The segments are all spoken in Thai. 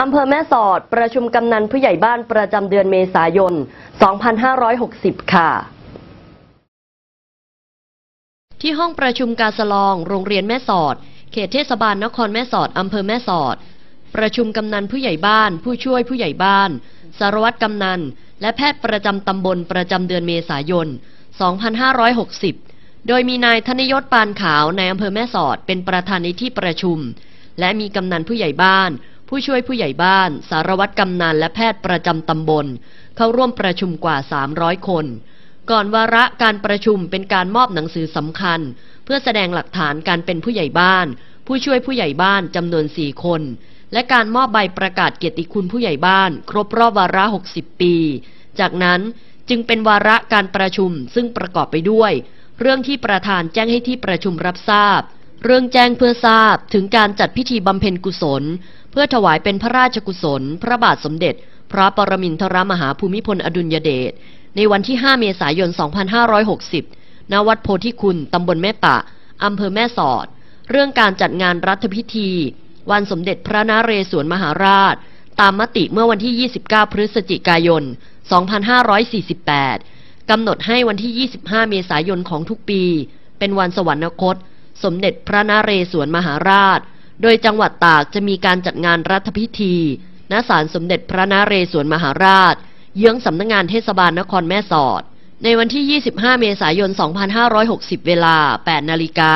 อำเภอแม่สอดประชุมกำนันผู้ใหญ่บ้านประจำเดือนเมษายน 2560 ค่ะ ที่ห้องประชุมกาสลอง โรงเรียนแม่สอด เขตเทศบาลนครแม่สอดอำเภอแม่สอด ประชุมกำนันผู้ใหญ่บ้าน ผู้ช่วยผู้ใหญ่บ้าน สารวัตรกำนัน และแพทย์ประจำตำบลประจำเดือนเมษายน 2560 โดยมีนายธนยศปานขาวในอำเภอแม่สอดเป็นประธานในที่ประชุม และมีกำนันผู้ใหญ่บ้าน ผู้ช่วยผู้ใหญ่บ้าน สารวัตรกำนันและแพทย์ประจำตำบล เข้าร่วมประชุมกว่า 300 คน ก่อนวาระการประชุมเป็นการมอบหนังสือสำคัญ เพื่อแสดงหลักฐานการเป็นผู้ใหญ่บ้าน ผู้ช่วยผู้ใหญ่บ้านจำนวน4คน และการมอบใบประกาศเกียรติคุณผู้ใหญ่บ้าน ครบรอบวาระ 60 ปี จากนั้นจึงเป็นวาระการประชุมซึ่งประกอบไปด้วย เรื่องที่ประธานแจ้งให้ที่ประชุมรับทราบ เรื่องแจ้งเพื่อทราบถึงการจัดพิธีบำเพ็ญกุศล เพื่อถวายเป็นพระราชกุศล พระบาทสมเด็จ พระปรมินทรมหาภูมิพลอดุลยเดชในวันที่ 5 เมษายน 2560 ณ วัดโพธิคุณ ตำบลแม่ปะ อำเภอแม่สอด เรื่องการจัดงานรัฐพิธี วันสมเด็จพระนเรศวรมหาราช ตามมติเมื่อวันที่ 29 พฤศจิกายน 2548 กำหนดให้วันที่ 25 เมษายนของทุกปี เป็นวันสวรรคต สมเด็จพระนเรศวรมหาราช โดยจังหวัดตากจะมีการจัดงานรัฐพิธีณศาลสมเด็จพระนเรศวรมหาราช เยื้องสำนักงงานเทศบาลนครแม่สอด ในวันที่ 25 เมษายน 2560 เวลา 8 นาฬิกา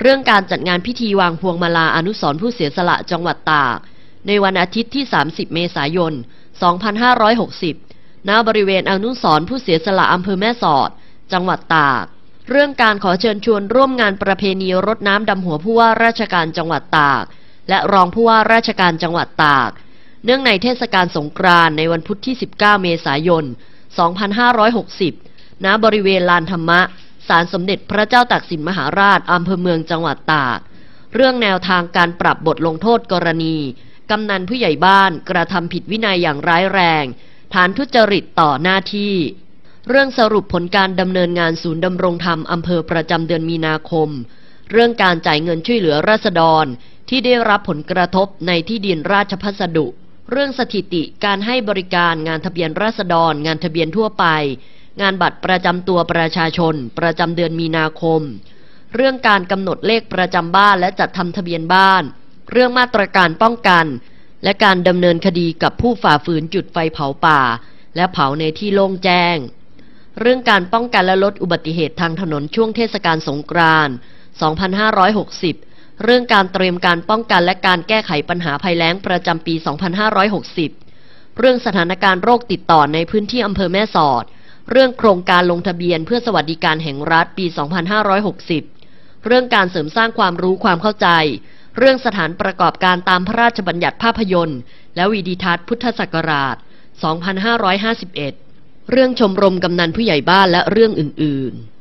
เรื่องการจัดงานพิธีวางพวงมาลาอนุสรณ์ผู้เสียสละจังหวัดตาก ในวันอาทิตย์ที่ 30 เมษายน 2560 ณ บริเวณอนุสรณ์ผู้เสียสละอำเภอแม่สอด จังหวัดตาก เรื่องการขอเชิญชวนร่วมงานประเพณีรดน้ำดำหัวผู้ว่าราชการจังหวัดตาก และรองผู้ว่าราชการจังหวัดตาก เนื่องในเทศกาลสงกรานต์ในวันพุธที่ 19 เมษายน 2560 ณ บริเวณลานธรรมะ ศาลสมเด็จพระเจ้าตากสินมหาราชอำเภอเมืองจังหวัดตาก เรื่องแนวทางการปรับบทลงโทษกรณี กำนันผู้ใหญ่บ้านกระทำผิดวินัยอย่างร้ายแรง ฐานทุจริตต่อหน้าที่ เรื่องสรุปผลการดำเนินงานศูนย์ดำรงธรรมอำเภอประจำเดือนมีนาคม เรื่องการจ่ายเงินช่วยเหลือราษฎรที่ได้รับผลกระทบในที่ดินราชพัสดุ เรื่องสถิติการให้บริการงานทะเบียนราษฎร งานทะเบียนทั่วไป งานบัตรประจำตัวประชาชน ประจำเดือนมีนาคม เรื่องการกำหนดเลขประจำบ้านและจัดทำทะเบียนบ้าน เรื่องมาตรการป้องกัน และการดำเนินคดีกับผู้ฝ่าฝืนจุดไฟเผาป่า และเผาในที่โล่งแจ้ง เรื่องการป้องกันและลดอุบัติเหตุทางถนนช่วงเทศกาลสงกรานต์ 2560 เรื่องการเตรียมการป้องกันและการแก้ไขปัญหาภัยแล้งประจำปี 2560 เรื่องสถานการณ์โรคติดต่อในพื้นที่อำเภอแม่สอด เรื่องโครงการลงทะเบียนเพื่อสวัสดิการแห่งรัฐปี 2560 เรื่องการเสริมสร้างความรู้ความเข้าใจ เรื่องสถานประกอบการตามพระราชบัญญัติภาพยนตร์ และวีดีทัศน์พุทธศักราช 2551 เรื่องชมรมกำนันผู้ใหญ่บ้านและเรื่องอื่น ๆ